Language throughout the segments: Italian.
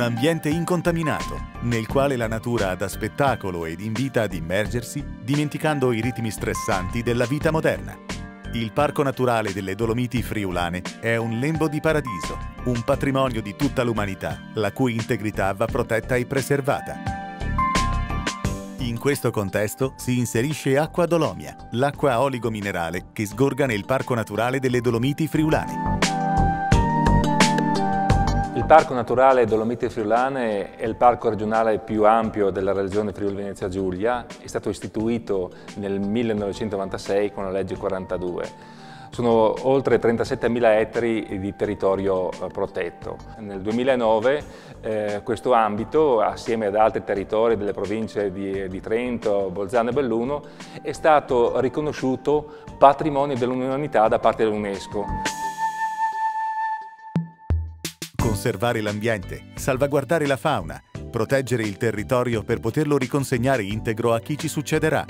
Un ambiente incontaminato, nel quale la natura dà spettacolo ed invita ad immergersi, dimenticando i ritmi stressanti della vita moderna. Il Parco Naturale delle Dolomiti Friulane è un lembo di paradiso, un patrimonio di tutta l'umanità, la cui integrità va protetta e preservata. In questo contesto si inserisce Acqua Dolomia, l'acqua oligominerale che sgorga nel Parco Naturale delle Dolomiti Friulane. Il Parco Naturale Dolomiti Friulane è il parco regionale più ampio della regione Friuli-Venezia Giulia, è stato istituito nel 1996 con la legge 42. Sono oltre 37.000 ettari di territorio eh, protetto. Nel 2009 eh, questo ambito, assieme ad altri territori delle province di, di Trento, Bolzano e Belluno, è stato riconosciuto patrimonio dell'umanità da parte dell'UNESCO. Conservare l'ambiente, salvaguardare la fauna, proteggere il territorio per poterlo riconsegnare integro a chi ci succederà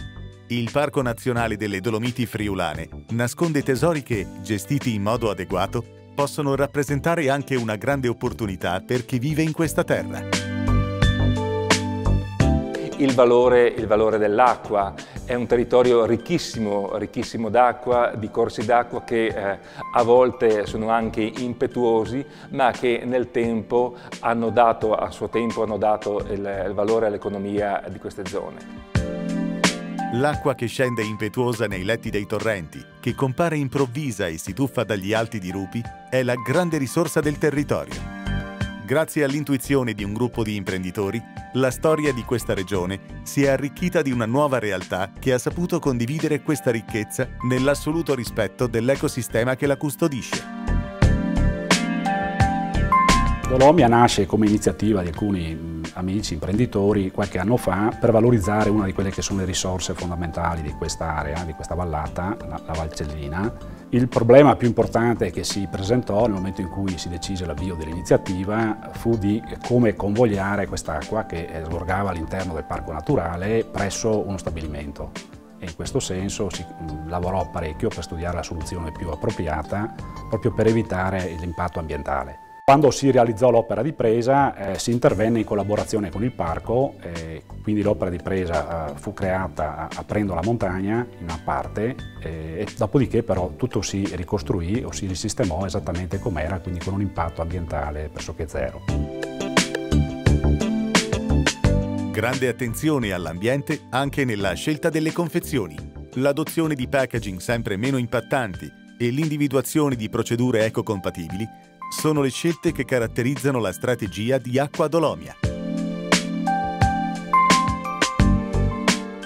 il Parco Nazionale delle Dolomiti Friulane nasconde tesori che, gestiti in modo adeguato, possono rappresentare anche una grande opportunità per chi vive in questa terra. Il valore, il valore dell'acqua è un territorio ricchissimo, ricchissimo d'acqua, di corsi d'acqua che eh, a volte sono anche impetuosi, ma che nel tempo hanno dato, a suo tempo hanno dato il, il valore all'economia di queste zone. L'acqua che scende impetuosa nei letti dei torrenti, che compare improvvisa e si tuffa dagli alti dirupi, è la grande risorsa del territorio. Grazie all'intuizione di un gruppo di imprenditori, la storia di questa regione si è arricchita di una nuova realtà che ha saputo condividere questa ricchezza nell'assoluto rispetto dell'ecosistema che la custodisce. Dolomia nasce come iniziativa di alcuni amici imprenditori qualche anno fa per valorizzare una di quelle che sono le risorse fondamentali di quest'area, di questa vallata, la, la Valcellina. Il problema più importante che si presentò nel momento in cui si decise l'avvio dell'iniziativa fu di come convogliare quest'acqua che sgorgava all'interno del parco naturale presso uno stabilimento e in questo senso si lavorò parecchio per studiare la soluzione più appropriata proprio per evitare l'impatto ambientale. Quando si realizzò l'opera di presa eh, si intervenne in collaborazione con il parco, eh, quindi l'opera di presa eh, fu creata aprendo la montagna in una parte eh, e dopodiché però tutto si ricostruì o si risistemò esattamente com'era, quindi con un impatto ambientale pressoché zero. Grande attenzione all'ambiente anche nella scelta delle confezioni. L'adozione di packaging sempre meno impattanti e l'individuazione di procedure ecocompatibili sono le scelte che caratterizzano la strategia di Acqua Dolomia.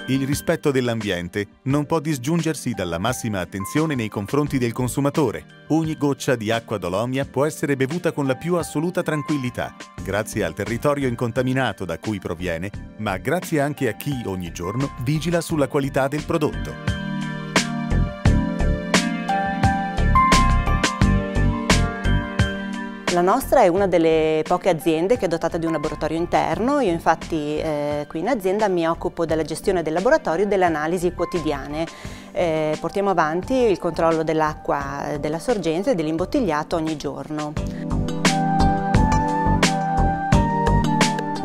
Il rispetto dell'ambiente non può disgiungersi dalla massima attenzione nei confronti del consumatore. Ogni goccia di acqua Dolomia può essere bevuta con la più assoluta tranquillità, grazie al territorio incontaminato da cui proviene, ma grazie anche a chi ogni giorno vigila sulla qualità del prodotto. La nostra è una delle poche aziende che è dotata di un laboratorio interno, io infatti eh, qui in azienda mi occupo della gestione del laboratorio e delle analisi quotidiane. Eh, portiamo avanti il controllo dell'acqua della sorgente e dell'imbottigliato ogni giorno.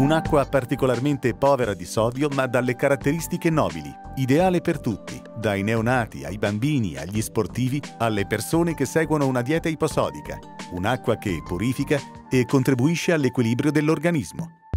Un'acqua particolarmente povera di sodio ma dalle caratteristiche nobili, ideale per tutti, dai neonati ai bambini, agli sportivi, alle persone che seguono una dieta iposodica un'acqua che purifica e contribuisce all'equilibrio dell'organismo.